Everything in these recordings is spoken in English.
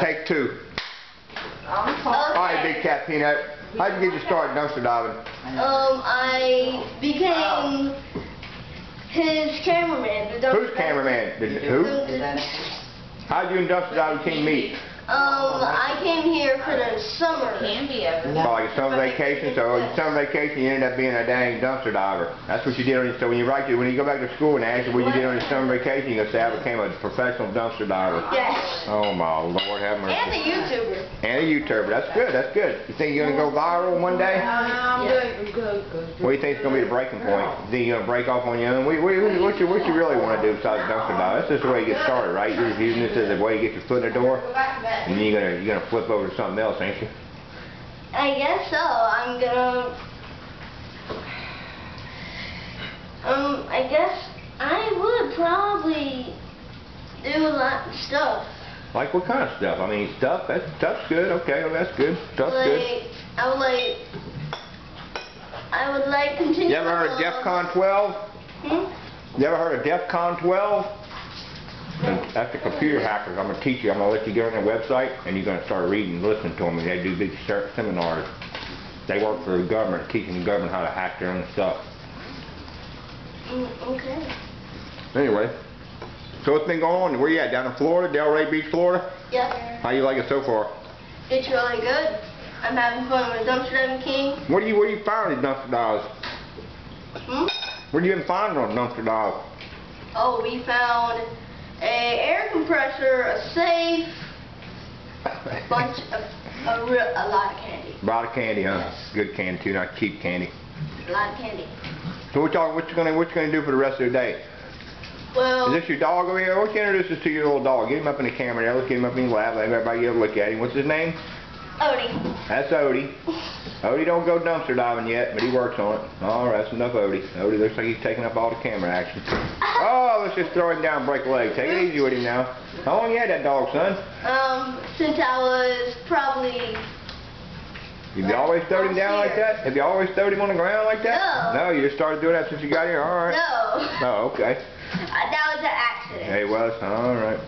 Take two. I'm All right, Big Cat Peanut. How'd you get your start dumpster diving? Um, I became his cameraman. The Who's cameraman? Did, who? How'd you and dumpster diving team meet? Um, I came here for the summer. Can be ever. Oh, like a summer vacation. So on summer vacation, you ended up being a dang dumpster diver. That's what you did on your. So when you write, to- when you go back to school and ask you what you did on your summer vacation, you gonna say I became a professional dumpster diver. Yes. Oh my Lord, have mercy. And a YouTuber. And a YouTuber. That's good. That's good. You think you're gonna go viral one day? I'm good, good, good. What do you think is gonna be the breaking point? You think you're gonna break off on your own? What, what, what, you, what you really want to do besides dumpster dive? That's just the way you get started, right? You're just using this as a way to get your foot in the door, and then you're gonna you're gonna flip over to something else, ain't you? I guess so. I'm gonna. Um, I guess I would probably do a lot of stuff. Like what kind of stuff? I mean, stuff. That's stuff's good. Okay, well, that's good. Stuff's good. Like, I would like. I would like continue. You ever heard of DEF CON 12? Hmm? You ever heard of DEF CON 12? That's the computer hackers. I'm gonna teach you. I'm gonna let you get on their website, and you're gonna start reading, and listening to them, and they do big seminars. They work for the government, teaching the government how to hack their own stuff. Mm, okay. Anyway, so what's been going on? Where you at? Down in Florida, Delray Beach, Florida? Yeah. How you like it so far? It's really good. I'm having fun with Dumpster King. Where do you where do you find these dumpster dives? Hmm? Where do you even find on dumpster dives? Oh, we found a air compressor, a safe, a bunch of, a, real, a lot of candy. A lot of candy, huh? Yes. Good candy too, not cheap candy. A lot of candy. So what y'all what you gonna what you gonna do for the rest of the day? Well, Is this your dog over here? Why don't you introduce this to your little dog? Get him up in the camera there. Let's get him up in the lab. Let everybody get a look at him. What's his name? Odie. That's Odie. Odie don't go dumpster diving yet, but he works on it. All right, that's enough Odie. Odie looks like he's taking up all the camera action. Oh, let's just throw him down and break a leg. Take it easy with him now. How long you had that dog, son? Um, since I was probably, Have you always throwed him down like that? Have you always throwed him on the ground like that? No. No, you just started doing that since you got here? All right. no, Oh, okay. Uh, that was an accident. Hey, was? All right.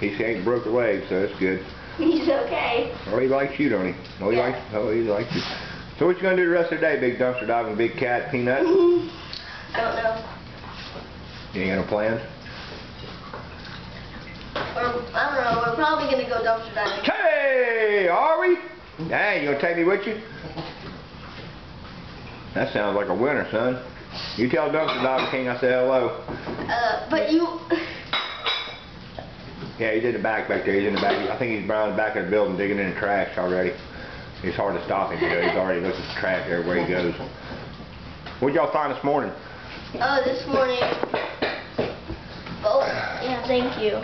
He ain't broke a leg, so that's good. He's okay. Oh, he likes you, don't he? Oh, he Yeah. likes. Oh, he likes you. So what you gonna do the rest of the day, big dumpster diving, big cat, peanut? I don't know. You ain't got no plans? Or, I don't know, we're probably gonna go dumpster diving. Hey, are we? Hey, you gonna take me with you? That sounds like a winner, son. You tell dumpster diving king I said hello. Uh, but you, Yeah, he's in the back back there. He's in the back. I think he's around the back of the building digging in the trash already. It's hard to stop him. You know, he's already looking at the trash everywhere he goes. What'd y'all find this morning? oh, this morning, oh, yeah, thank you.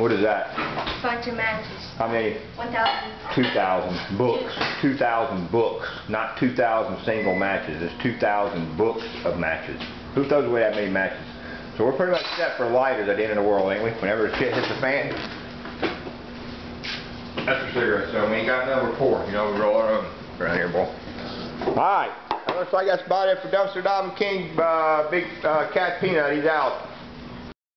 What is that? Bunch of matches. How many? 1,000. 2,000 books. 2,000 books. Not 2,000 single matches. It's 2,000 books of matches. Who throws away that many matches? So we're pretty much set for lighters at the end of the world, ain't we? Whenever shit hits the fan. That's for cigarettes, so we ain't got number four. You know, we roll our own around here, boy. Alright. Looks like that's about it for Dumpster Diving King, uh, Big uh, Cat Peanut. He's out.